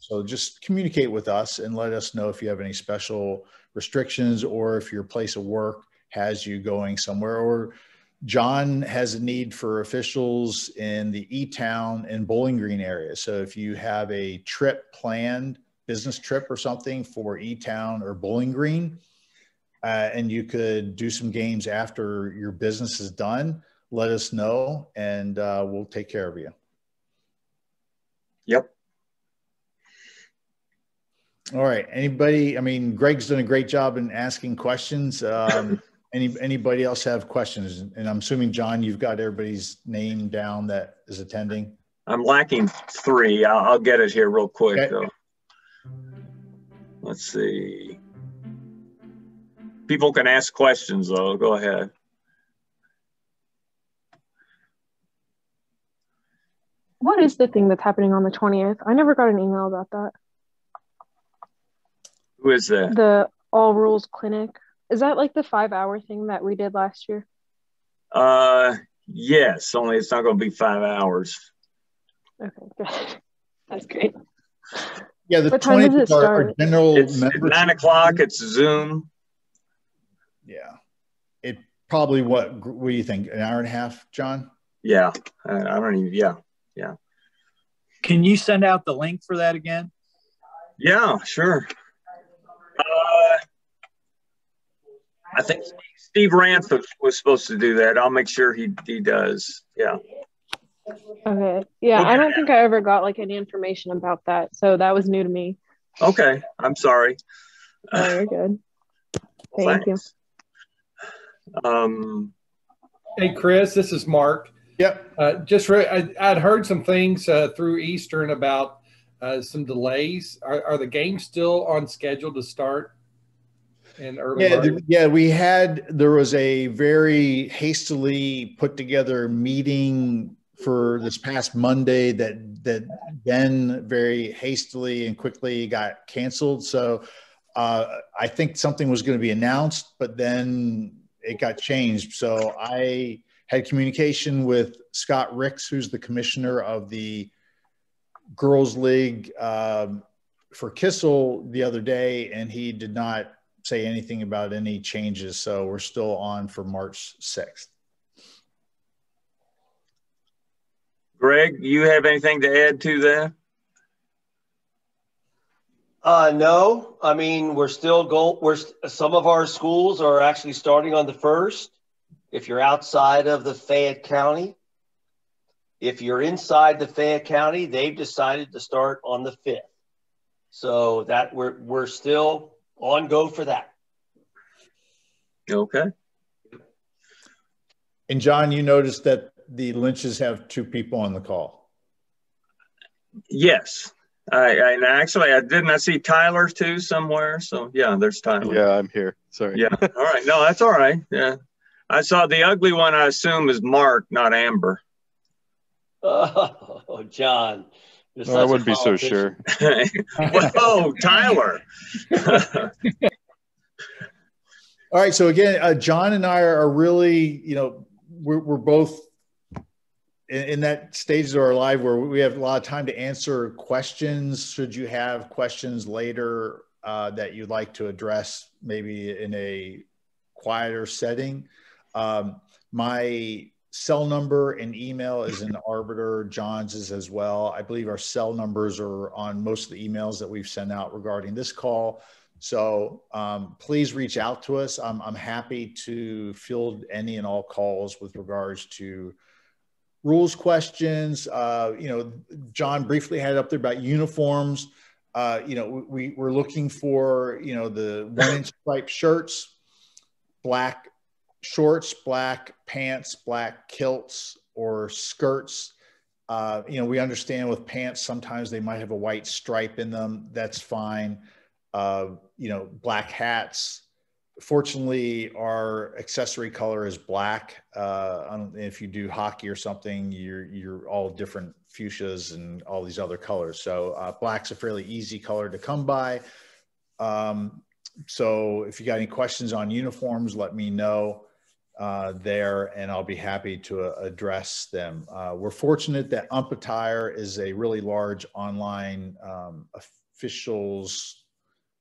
So just communicate with us and let us know if you have any special restrictions or if your place of work has you going somewhere or John has a need for officials in the E Town and Bowling Green area. So if you have a trip planned, business trip or something for E Town or Bowling Green, uh, and you could do some games after your business is done, let us know and uh, we'll take care of you. Yep. All right. Anybody? I mean, Greg's done a great job in asking questions. Um, any anybody else have questions? And I'm assuming John, you've got everybody's name down that is attending. I'm lacking three. I'll, I'll get it here real quick okay. though. Let's see. People can ask questions though. Go ahead. What is the thing that's happening on the 20th? I never got an email about that. Who is that? The All Rules Clinic. Is that like the five hour thing that we did last year? Uh, yes. Only it's not going to be five hours. Okay, good. That's great. Yeah, the twenty does our general it's nine o'clock. It's Zoom. Yeah, it probably what? What do you think? An hour and a half, John? yeah, I, I don't even, yeah, yeah. Can you send out the link for that again? Yeah, sure. Uh, I think Steve Rance was, was supposed to do that. I'll make sure he, he does. Yeah. Okay. Yeah, Okay. I don't think I ever got like any information about that. So that was new to me. Okay. I'm sorry. Oh, you're good. Well, Thank you. Um, Hey, Chris, this is Mark. Yep. Uh, just re- I, I'd heard some things uh, through Eastern about uh, some delays. Are, are the games still on schedule to start in early Yeah, the- yeah, we had, there was a very hastily put together meeting for this past Monday that, that then very hastily and quickly got canceled. So uh, I think something was going to be announced, but then it got changed. So I had communication with Scott Ricks, who's the commissioner of the Girls League um, for Kissel the other day, and he did not say anything about any changes. So we're still on for March 6th. Greg, you have anything to add to that? Uh, no, I mean, we're still go, we're, some of our schools are actually starting on the first. If you're outside of the Fayette County. If you're inside the Fayette County, they've decided to start on the fifth. So that we're, we're still on go for that. Okay. And John, you noticed that the Lynches have two people on the call. Yes. I, I actually I didn't I see Tyler too somewhere. So yeah, there's Tyler. Yeah, I'm here. Sorry. Yeah. All right. No, that's all right. Yeah. I saw the ugly one. I assume is Mark, not Amber. Oh, John. You're I wouldn't be so sure. Whoa, Tyler. All right. So again, uh, John and I are really, you know, we're, we're both in, in that stage of our life where we have a lot of time to answer questions. Should you have questions later uh, that you'd like to address, maybe in a quieter setting, um, my cell number and email is in Arbiter. John's is as well. I believe our cell numbers are on most of the emails that we've sent out regarding this call. So um, please reach out to us. I'm, I'm happy to field any and all calls with regards to rules questions. Uh, you know, John briefly had it up there about uniforms. Uh, you know, we, we're looking for, you know, the one inch stripe shirts, black shorts, black pants, black kilts or skirts. Uh, you know, we understand with pants, sometimes they might have a white stripe in them. That's fine. Uh, you know, black hats. Fortunately, our accessory color is black. Uh, if you do hockey or something, you're you're all different fuchsias and all these other colors. So uh, black's a fairly easy color to come by. Um, so if you got any questions on uniforms, let me know uh, there, and I'll be happy to uh, address them. Uh, we're fortunate that Ump Attire is a really large online um, officials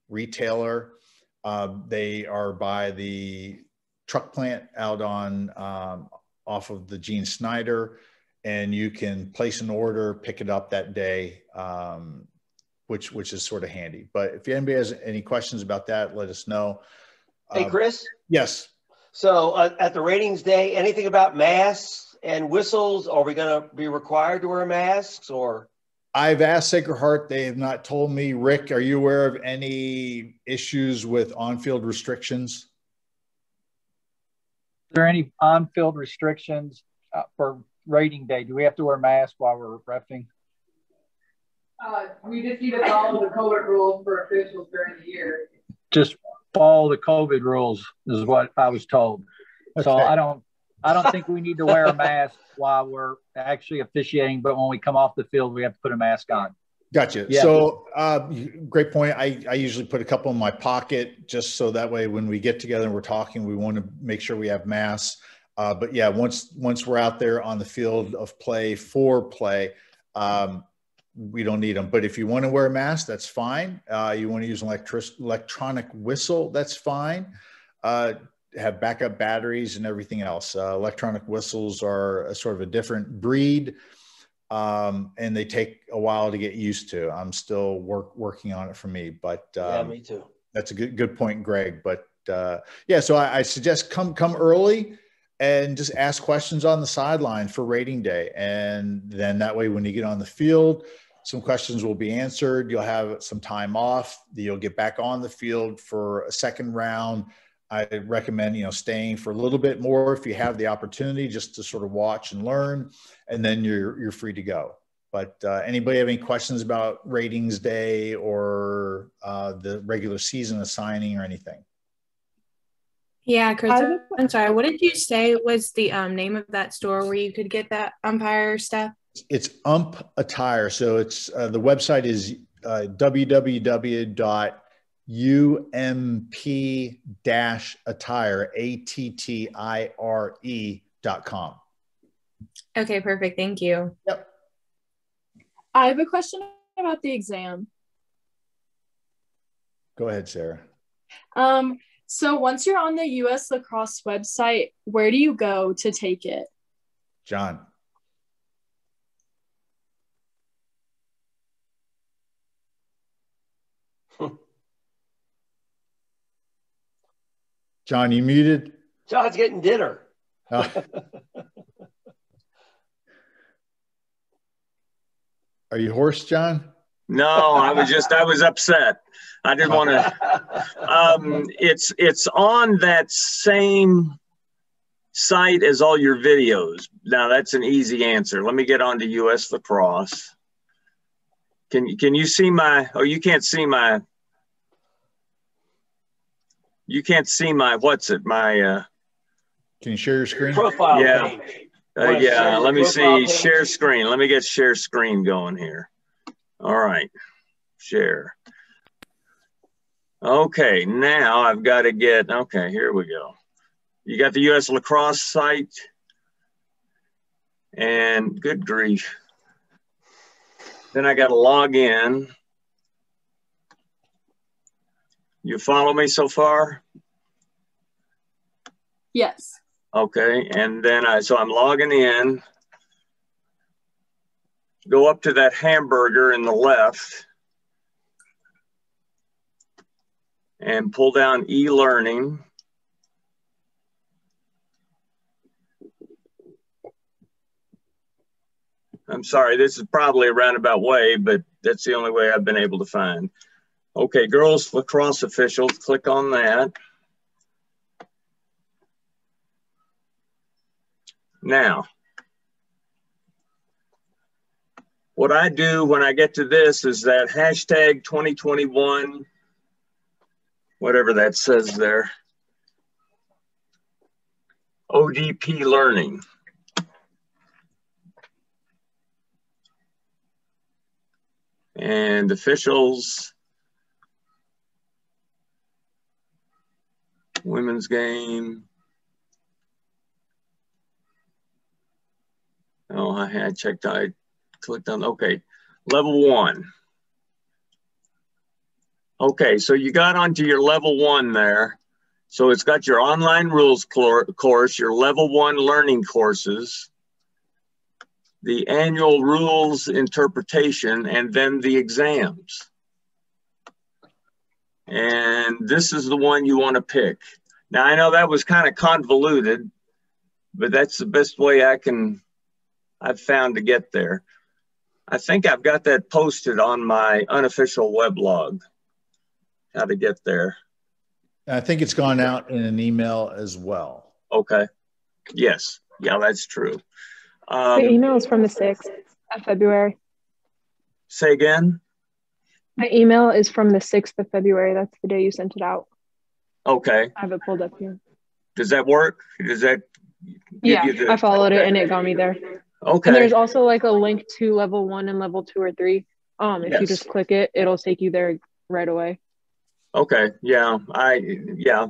retailer. Uh, they are by the truck plant out on um, off of the Gene Snyder, and you can place an order, pick it up that day, um, which which is sort of handy. But if anybody has any questions about that, let us know. Hey, Uh, Chris. yes. So uh, at the ratings day, anything about masks and whistles? Are we going to be required to wear masks or? I've asked Sacred Heart. They have not told me. Rick, are you aware of any issues with on-field restrictions? Are there any on-field restrictions uh, for rating day? Do we have to wear masks while we're refing? Uh, we just need to follow the COVID rules for officials during the year. Just follow the COVID rules is what I was told. So I don't, I don't think we need to wear a mask while we're actually officiating, but when we come off the field, we have to put a mask on. Gotcha. Yeah. So, uh, great point. I, I usually put a couple in my pocket just so that way when we get together and we're talking, we want to make sure we have masks. Uh, but yeah, once once we're out there on the field of play for play, um, we don't need them. But if you want to wear a mask, that's fine. Uh, you want to use an electric electronic whistle, that's fine. Uh, have backup batteries and everything else. Uh, electronic whistles are a sort of a different breed, um, and they take a while to get used to. I'm still work working on it for me, but um, yeah, me too. That's a good good point, Greg. But uh, yeah, so I, I suggest come come early and just ask questions on the sideline for rating day, and then that way when you get on the field some questions will be answered. You'll have some time off. You'll get back on the field for a second round. I recommend you know staying for a little bit more if you have the opportunity, just to sort of watch and learn, and then you're you're free to go. But uh, anybody have any questions about ratings day or uh, the regular season assigning or anything? Yeah, Chris, I'm sorry. What did you say was the um, name of that store where you could get that umpire stuff? It's ump attire. So it's uh, the website is uh, www.ump-attire a-t-t-i-r-e dot com. Okay perfect. Thank you. Yep. I have a question about the exam. Go ahead sarah. Um so once you're on the us lacrosse website where do you go to take it? John John, you muted? John's getting dinner. Oh. Are you hoarse, John? No, I was just I was upset. I didn't want to. Um, it's it's on that same site as all your videos. Now that's an easy answer. Let me get on to US lacrosse. Can can you see my? Oh, you can't see my you can't see my what's it my uh can you share your screen? Profile yeah. uh, yeah let me see. Page? share screen. Let me get share screen going here. All right. Share. Okay now i've got to get okay here we go. You got the us lacrosse site? And good grief. Then i got to log in you follow me so far? Yes. Okay, and then I, so I'm logging in. Go up to that hamburger in the left and pull down e-learning. I'm sorry, this is probably a roundabout way, but that's the only way I've been able to find. Okay, girls lacrosse officials, click on that. Now, what I do when I get to this is that hashtag 2021, whatever that says there, ODP learning. And officials, women's game. Oh, I had checked, I clicked on, okay, level one. Okay, so you got onto your level one there. So it's got your online rules course, your level one learning courses, the annual rules interpretation, and then the exams. And this is the one you want to pick. Now, I know that was kind of convoluted, but that's the best way I can, I've found to get there. I think I've got that posted on my unofficial weblog, how to get there. I think it's gone out in an email as well. Okay. Yes. Yeah, that's true. Um, the email is from the 6th of February. Say again? My email is from the 6th of February. That's the day you sent it out. Okay. I have it pulled up here. Does that work? Does that? Yeah, the, I followed okay. it and it got me there. Okay. And there's also like a link to level one and level two or three. Um, if yes. you just click it, it'll take you there right away. Okay. Yeah. I, yeah,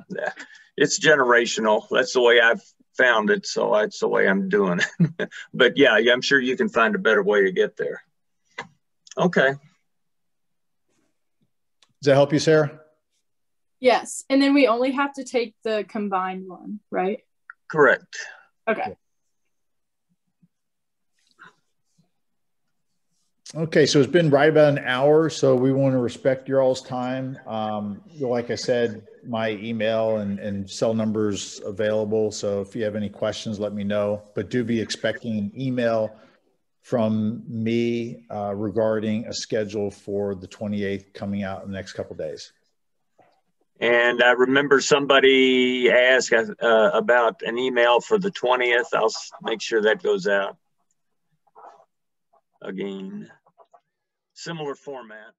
it's generational. That's the way I've found it. So that's the way I'm doing it. but yeah, yeah, I'm sure you can find a better way to get there. Okay. Does that help you, Sarah? Yes, and then we only have to take the combined one, right? Correct. Okay. Okay, so it's been right about an hour, so we want to respect your all's time. Um, like I said, my email and, and cell numbers available. So if you have any questions, let me know. But do be expecting an email from me uh, regarding a schedule for the 28th coming out in the next couple days. And I remember somebody asked uh, about an email for the 20th. I'll make sure that goes out again. Similar format.